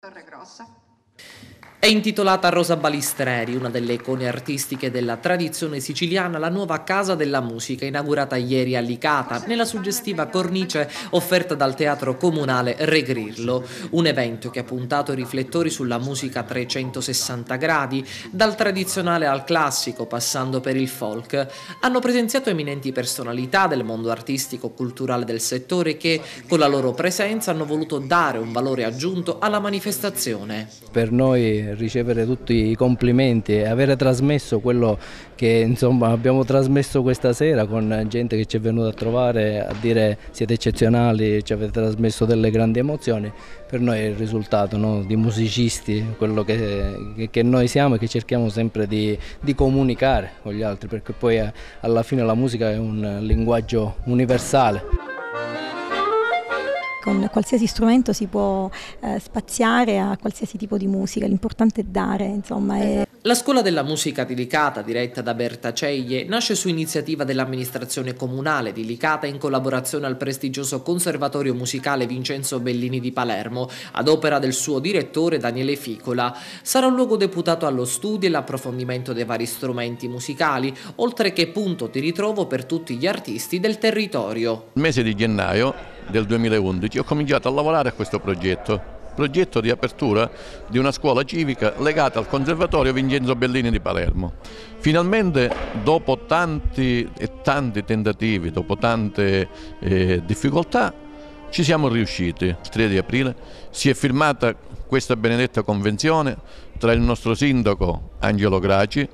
Torregrossa. È intitolata a Rosa Balistreri, una delle icone artistiche della tradizione siciliana, la nuova Casa della Musica, inaugurata ieri a Licata, nella suggestiva cornice offerta dal Teatro Comunale Regrirlo. Un evento che ha puntato i riflettori sulla musica a 360 gradi, dal tradizionale al classico, passando per il folk. Hanno presenziato eminenti personalità del mondo artistico-culturale del settore che, con la loro presenza, hanno voluto dare un valore aggiunto alla manifestazione. Per noi ricevere tutti i complimenti e avere trasmesso quello che insomma, abbiamo trasmesso questa sera con gente che ci è venuta a trovare a dire siete eccezionali, ci avete trasmesso delle grandi emozioni, per noi è il risultato no? di musicisti, quello che, che, noi siamo e che cerchiamo sempre di, di comunicare con gli altri, perché poi eh, alla fine la musica è un linguaggio universale con qualsiasi strumento si può eh, spaziare a qualsiasi tipo di musica, l'importante è dare, insomma. È... La scuola della musica di Licata, diretta da Berta Ceglie, nasce su iniziativa dell'amministrazione comunale di Licata in collaborazione al prestigioso Conservatorio Musicale Vincenzo Bellini di Palermo, ad opera del suo direttore Daniele Ficola. Sarà un luogo deputato allo studio e l'approfondimento dei vari strumenti musicali, oltre che punto di ritrovo per tutti gli artisti del territorio. Il mese di gennaio del 2011 ho cominciato a lavorare a questo progetto progetto di apertura di una scuola civica legata al Conservatorio Vincenzo Bellini di Palermo. Finalmente, dopo tanti e tanti tentativi, dopo tante eh, difficoltà, ci siamo riusciti. Il 3 di aprile si è firmata questa benedetta convenzione tra il nostro sindaco Angelo Graci,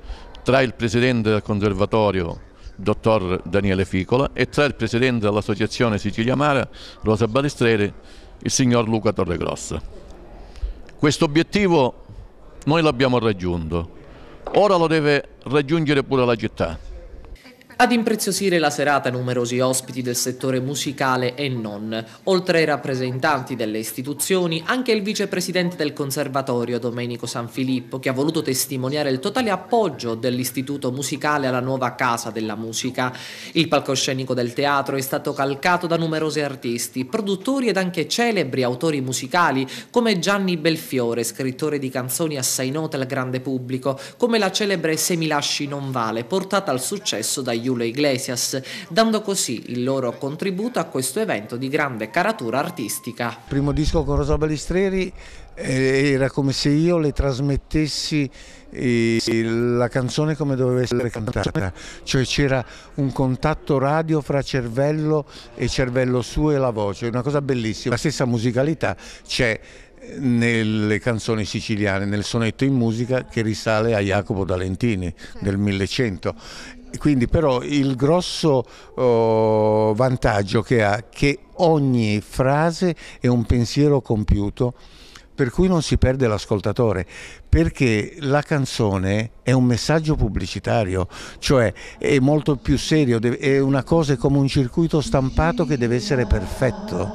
tra il presidente del Conservatorio dottor Daniele Ficola e tra il presidente dell'Associazione Sicilia Mare, Rosa Balistreri, il signor Luca Torregrossa. Questo obiettivo noi l'abbiamo raggiunto, ora lo deve raggiungere pure la città. Ad impreziosire la serata numerosi ospiti del settore musicale e non, oltre ai rappresentanti delle istituzioni, anche il vicepresidente del conservatorio Domenico Sanfilippo, che ha voluto testimoniare il totale appoggio dell'istituto musicale alla nuova casa della musica. Il palcoscenico del teatro è stato calcato da numerosi artisti, produttori ed anche celebri autori musicali come Gianni Belfiore, scrittore di canzoni assai note al grande pubblico, come la celebre Se mi lasci non vale, portata al successo dagli Julio Iglesias, dando così il loro contributo a questo evento di grande caratura artistica. Il primo disco con Rosa Balistreri eh, era come se io le trasmettessi eh, la canzone come doveva essere cantata, cioè c'era un contatto radio fra cervello e cervello suo e la voce, una cosa bellissima. La stessa musicalità c'è nelle canzoni siciliane, nel sonetto in musica che risale a Jacopo D'Alentini del 1100 quindi però il grosso oh, vantaggio che ha è che ogni frase è un pensiero compiuto per cui non si perde l'ascoltatore, perché la canzone è un messaggio pubblicitario, cioè è molto più serio, è una cosa come un circuito stampato che deve essere perfetto.